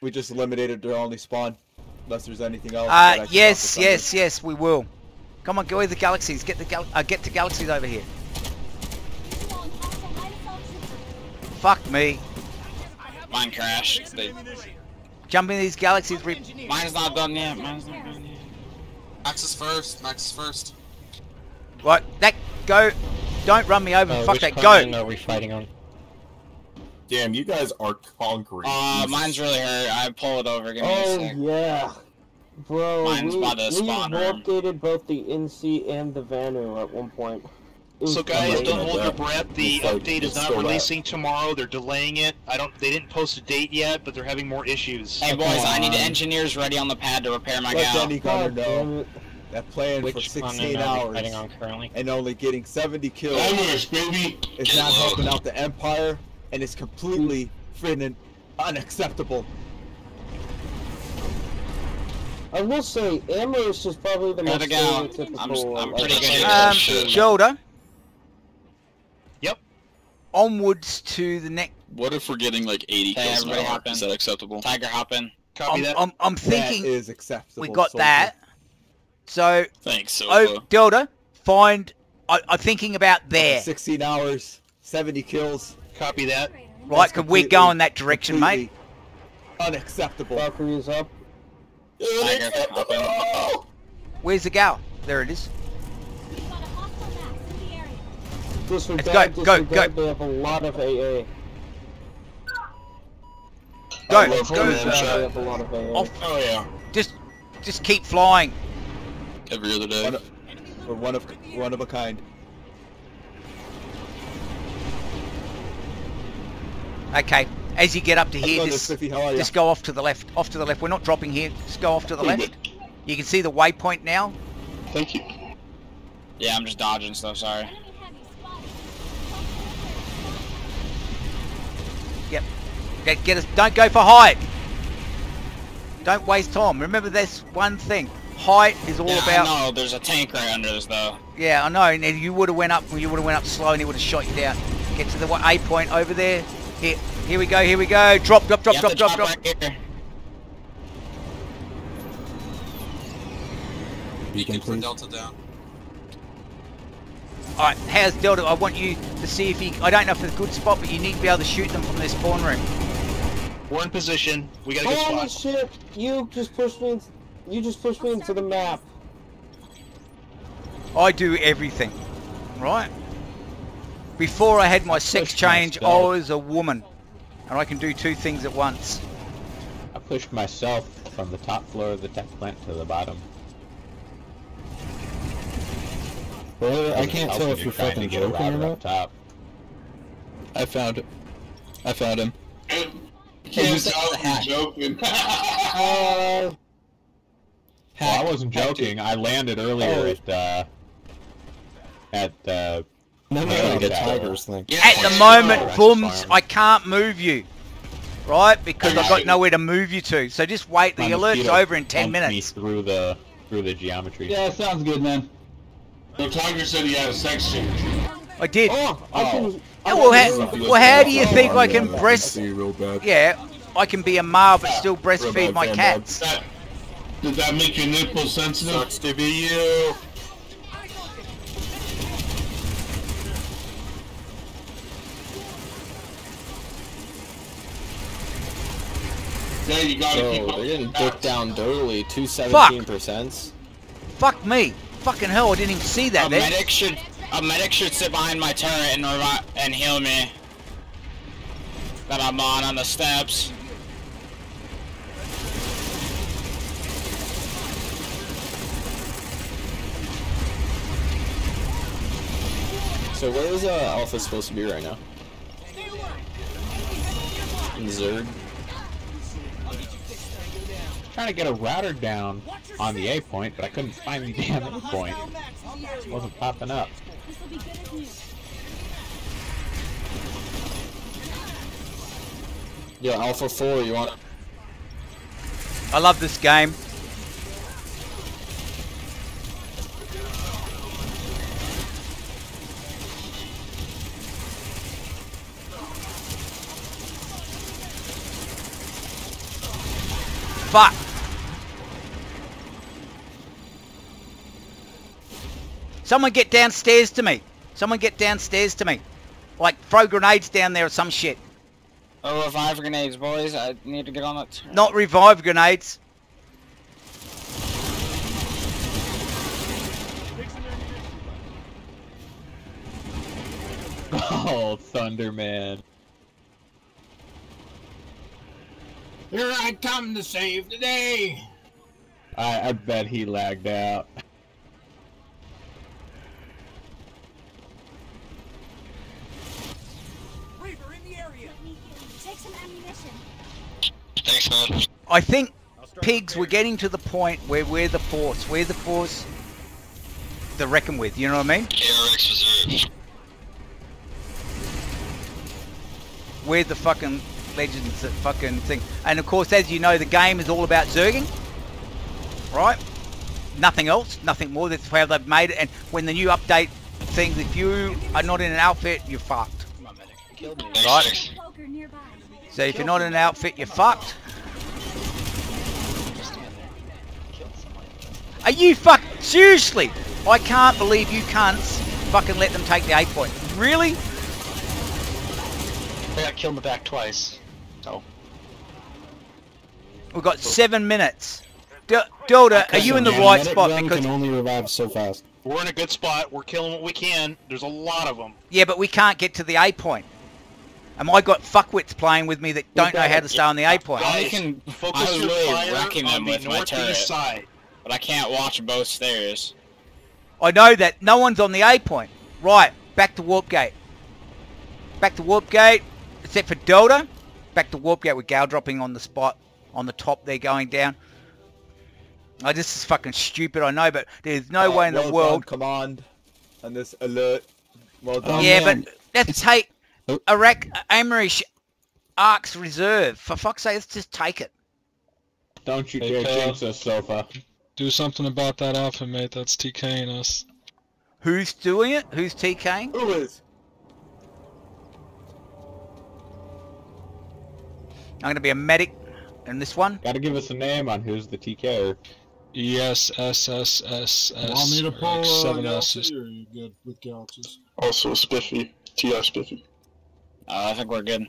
We just eliminated their only spawn. Unless there's anything else. that Uh, I should yes, focus on yes, yes, we will. Come on, go with the galaxies. Get the gal uh, get to galaxies over here. Fuck me. Mine crashed. They, Jump in these galaxies. Re mine's not done yet. Mine's not done yet. Max is first. Max is first. right, that go. Don't run me over. Uh, Fuck that. Go. continent are we fighting on? Damn, you guys are conquering. Uh, mine's really hurt. I pull it over. Give me a Oh sec. yeah, bro. Mine's we, by the we updated both the NC and the Vanu at one point. It So guys, crazy. don't hold your breath. The like- update is not still that. releasing tomorrow. They're delaying it. I don't. They didn't post a date yet, but they're having more issues. Hey boys, I need engineers ready on the pad to repair my Let gal. Danny Gunner know that playing for 16 continent are we hours fighting on currently? and only getting 70 kills Irish, baby. is not helping out the Empire and is completely freaking unacceptable. I will say, Amerish is probably the Gotta most go. stereotypical. I'm- I'm like, pretty good Um, Shit. shoulder. Yep. Onwards to the next. What if we're getting like 80 Hey, kills an hour? hop in. Is that acceptable? Tiger hop in. Copy I'm, that. I'm, I'm thinking that is acceptable. we got soldier. that. So, Thanks, oh, Delta, find. I, I'm thinking about After there. 16 hours, 70 kills. Copy that. Right, That's could we go in that direction, mate? Unacceptable. Valkyrie is up. Tiger hop in. Where's the gal? There it is. Disregard, Let's go, go, disregard, go. They have a lot of AA. Go, love go. Command They shot. have a lot of AA. Off. Oh yeah. Just, just keep flying. Every other day. One of, we're one of one of a kind. Okay. As you get up to here, just, Spiffy? How are you? just go off to the left. Off to the left. We're not dropping here. Just go off to the left. You can see the waypoint now. Thank you. Yeah, I'm just dodging stuff. Sorry. Yep. Get, get us. Don't go for height. Don't waste time. Remember, that's one thing. Height is all yeah, about. I know. There's a tank right under us though. Yeah, I know. And you would have went up. You would have went up slow, and he would have shot you down. Get to the wa- A point over there. Here, here we go. Here we go. Drop, drop, drop, drop, drop, drop. right here. Beacon for Delta down. All right. How's Delta? I want you to see if you. I don't know if it's a good spot, but you need to be able to shoot them from their spawn room. We're in position. We got a good Holy spot. shit! You just pushed me. In, you just pushed me into the map. I do everything, right? Before I had my sex pushed my change, I was a woman, and I can do two things at once. I pushed myself from the top floor of the tech plant to the bottom. Brother, I Doesn't can't tell if you're fucking joking or not. top. I found it. I found him. Can't tell if you're joking. Uh, Well, I wasn't joking. I landed earlier Oh. at uh, at uh, No, no, no, the. Tigers thing. At the moment, yeah. Booms, I can't move you, right? Because I've got nowhere to move you to. So just wait. The my alert's over in 10 bumped me minutes. through the through the geometry. Yeah, sounds good, man. The Tiger said he had a sex change. I did. oh, I can. Oh. Yeah, well, how, well, how do you think I can I breast? real bad. Yeah, I can be a male but still breastfeed my fan, cats. That, did that make your nipples sensitive? Sucks to be you. Yeah, you gotta Bro, keep up they're getting with down dirtily. Two seventeen percent. Fuck me. Fucking hell, I didn't even see that A there. medic should a medic should sit behind my turret and and heal me. That I'm on on the steps. So where is uh, Alpha supposed to be right now? In Zerg. Trying to get a router down on the A point, but I couldn't find the damn A point. It wasn't popping up. Yo, Alpha 4, you want... I love this game. fuck. Someone get downstairs to me. Someone get downstairs to me. Like, throw grenades down there or some shit. Oh, revive grenades, boys. I need to get on it. Not revive grenades. Oh, Thunderman. Here I come to save the day. I, I bet he lagged out. Thanks, man. I think, pigs, we're getting to the point where we're the force. We're the force to reckon with, you know what I mean? ARX reserve. We're the fucking legends that fucking thing. And of course, as you know, the game is all about zerging. Right? Nothing else, nothing more. That's how they've made it. And when the new update things, if you are not in an outfit, you're fucked. Right? Poker nearby. So if you're not in an outfit, you're fucked. Are you fuck seriously? I can't believe you cunts fucking let them take the A point. Really? They got killed in the back twice. So We've got seven minutes. D Dilda, are you in the Yeah, right spot? gun Because can only revive so fast. we're in a good spot. We're killing what we can. There's a lot of them. yeah, but we can't get to the A point. And I got fuckwits playing with me that don't know how to stay on the A point. I can Focus I was your really fire wrecking on them the with my turret, northeast side. but I can't watch both stairs. I know that no one's on the A point. Right, back to warp gate. Back to warp gate, except for Delta. Back to warp gate with Gal dropping on the spot on the top there going down. Oh, this is fucking stupid, I know, but there's no Uh, way in the world. Done, command and this alert. Well done. yeah, man. but let's take. Iraq Amerish Arcs Reserve. For fuck's sake, let's just take it. Don't you Hey, dare pal. jinx us, Sofa. Do something about that alpha, mate. That's TKing us. Who's doing it? Who's TKing? Who is? I'm going to be a medic in this one. Gotta give us a name on who's the TK. E S S S S Want me to S pull uh, seven Galaxy, S's. or are good with Galaxies? Also Spiffy. TR Spiffy. Uh, I think we're good.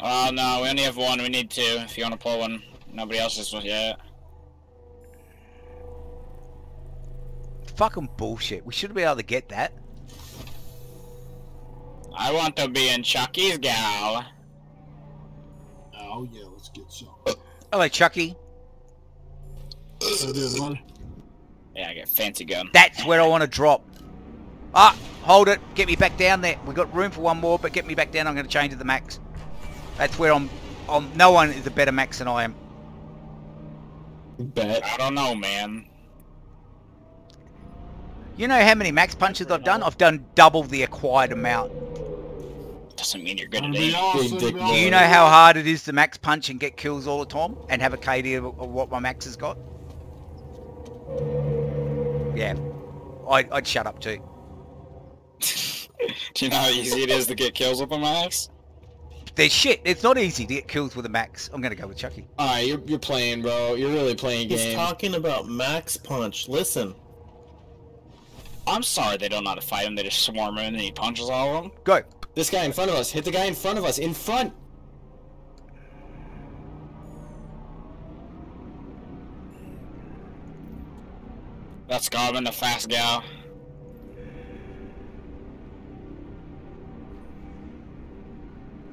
Oh no, we only have one. We need two. If you want to pull one, nobody else is yet. Fucking bullshit. We should be able to get that. I want to be in Chucky's gal. Oh yeah, let's get some. Hello, Chucky. So dude, what? Yeah, I get fancy gun. That's where I want to drop. Ah, hold it. Get me back down there. We've got room for one more, but get me back down. I'm going to change to the max. That's where I'm... I'm no one is a better max than I am. Bet. I don't know, man. You know how many max punches I've done? I've done double the acquired amount. Doesn't mean you're good Gonna at be aim. awesome. Do you know how hard it is to max punch and get kills all the time? And have a KD of, of what my max has got? Yeah. I'd, I'd shut up too. Do you know how easy it is to get kills with a max? There's shit. It's not easy to get kills with a max. I'm going to go with Chucky. Alright, you're, you're playing, bro. You're really playing a He's game. talking about Max Punch. Listen. I'm sorry they don't know how to fight him. They just swarm him and he punches all of them. Go. This guy in front of us. Hit the guy in front of us. In front. That's Goblin, the fast gal.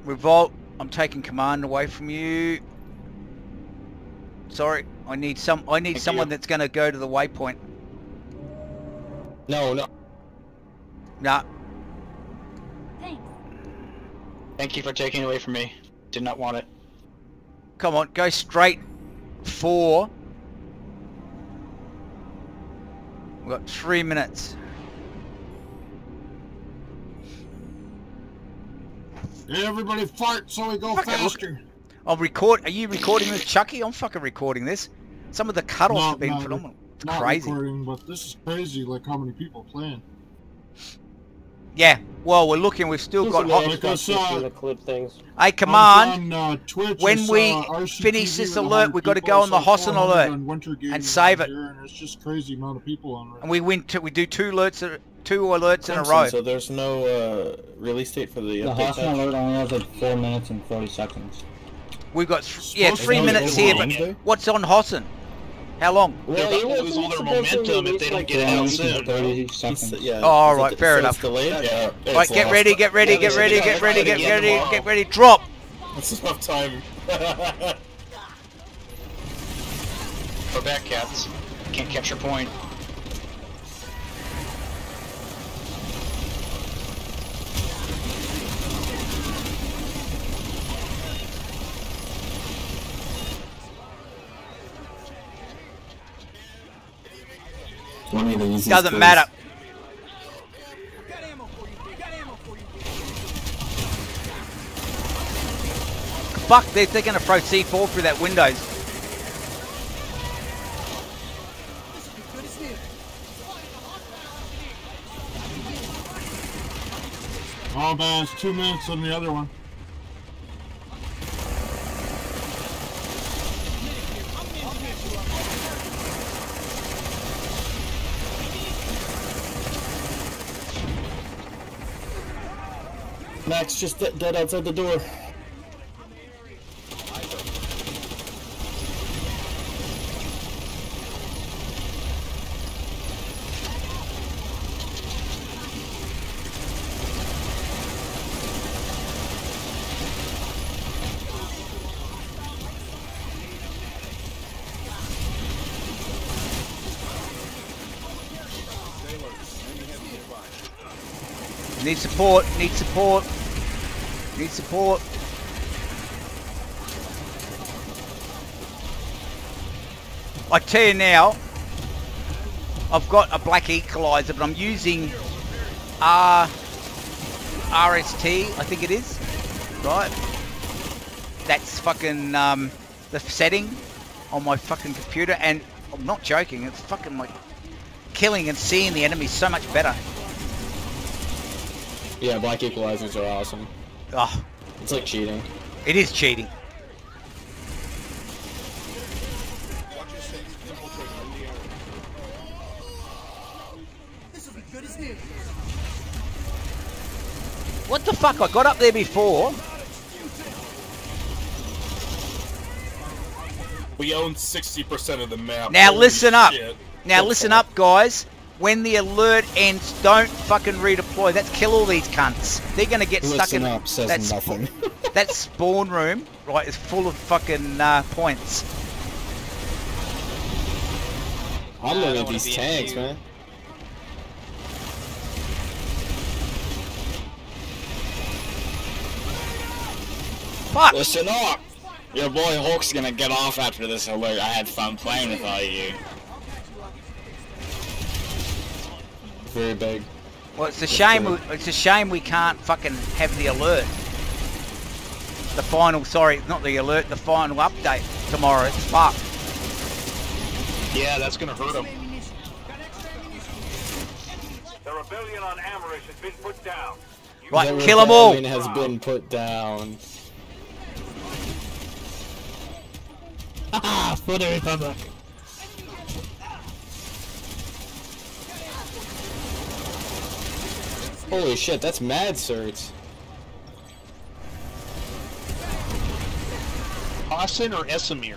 Revolt, I'm taking command away from you. Sorry, I need some. I need Thank someone you. that's going to go to the waypoint. No, no. Nah, Thanks. Thank you for taking it away from me. Did not want it. come on, go straight for. We've got three minutes. Everybody fart so we go Fucking look- faster. I'll record. Are you recording this, Chucky? I'm fucking recording this. Some of the cutoffs No, have been no, phenomenal. It's Not crazy. recording, but this is crazy. Like how many people playing? Yeah. Well, we're looking. We've still got hot. Like I saw, the clip things. Hey, command. on, uh, Twitch, when saw we RCTV finish this alert, we've got to go on the I Hossin alert on and save it. and it's just crazy amount of people on right And we win. We do two alerts. A- Two alerts in a row. So there's no uh, release date for the The update. Hossin alert only has like 4 minutes and 40 seconds. We've got th- yeah three to minutes here. But Wednesday. what's on Hossin? How long? Well, They're about to lose all their momentum if they don't get it out soon. 30 seconds. yeah, Oh, right, fair enough. It's delayed. Yeah. Right, get ready, get ready, get ready, get ready, get ready, get ready, get ready. Drop. That's enough time. Go back, cats. Can't capture point. One of the easiest Doesn't kills. matter. Fuck, they're, they're going to throw C4 through that windows. Oh man, it's two minutes on the other one. Max just dead outside the door. Need support, need support, need support. I tell you now, I've got a black equalizer, but I'm using R RST, I think it is, right? That's fucking um, the setting on my fucking computer, and I'm not joking. It's fucking like killing and seeing the enemy so much better. Yeah, black equalizers are awesome. Oh, It's like cheating. it is cheating. What the fuck? I got up there before. We own 60% of the map. Now Holy listen up. shit. Now listen up, guys. When the alert ends, don't fucking redeploy. That's kill all these cunts. They're gonna get stuck in Listen up says that sp- nothing. that spawn room, right, is full of fucking uh, points. I'm Nah, I looking at these be tanks, man. Fuck! Listen up! Your boy Hulk's gonna get off after this alert. I had fun playing with all of you. Very big. Well, it's a shame. We, it's a shame we can't fucking have the alert. The final, sorry, not the alert. The final update tomorrow. It's fucked. Yeah, that's gonna hurt them. The rebellion on Amerish has been put down. Right, kill them all. has been put down. Ah, for the Republic. Holy shit, that's mad certs. Hossin or Esamir?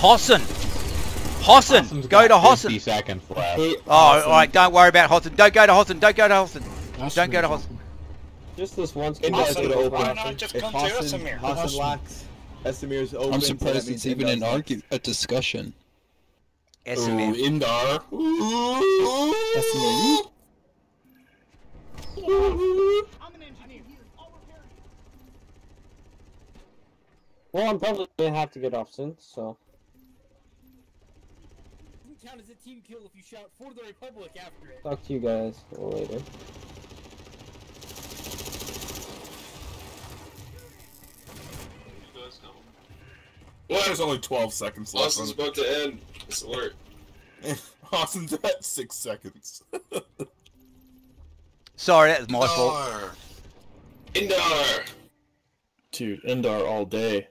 Hossin. Hossin. Go to got 50 Hossin. seconds left. Oh, all right. Don't worry about Hossin. Don't go to Hossin. Don't go to Hossin. Don't go to no Hossin. Just this one. It spot. does get open. Why not just If come to Hossin, Esamir? Hossin locks, Esamir's open. I'm so surprised means it's even an Indar's argu- a discussion. Ooh, Esamir. Indar. Esamir. Well, I'm probably gonna have to get off soon, so. count as a team kill if you shout for the Republic after it. Talk to you guys later. Well, there's only 12 seconds left. Hossin's about to end this alert. Hossin's at 6 seconds. Sorry, that was my fault. Indar. Dude, Indar all day.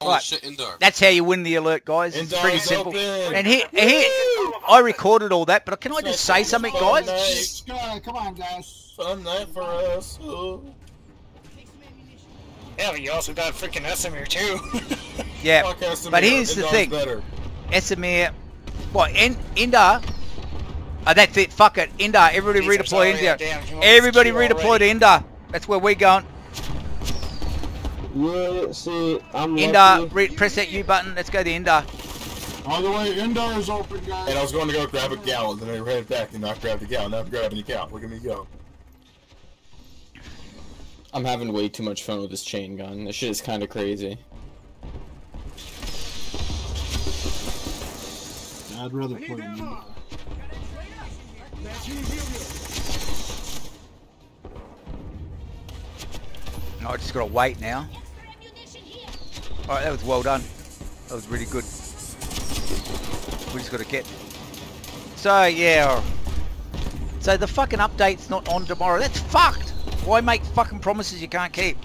Holy Right. shit, Indar. That's how you win the alert, guys. It's Indar's pretty simple. open. And here, here, I recorded all that, but can I just say something, guys? night. Come on, guys. Fun night for us. Oh. Yeah, but you also got freaking Esamir too. Yeah, but here's the thing. Better. Esamir, what, in, Indar, oh, that's it, fuck it, Indar, everybody Jesus, redeploy already, India. damn, Everybody redeploy already. to Indar. That's where we're going. Yeah, see, I'm Indar, lucky. re press that U button, let's go to Indar. By the way, Indar is open, guys. And I was going to go grab a gallon, then I ran back and not grab the gallon. Now I'm grabbing the gallon. Look at me go. I'm having way too much fun with this chain gun. This shit is kind of crazy. I'd rather play Indar. No, I just gotta wait now. Alright, that was well done. That was really good. We just gotta get. So, yeah. So the fucking update's not on tomorrow. That's fucked! Why make fucking promises you can't keep?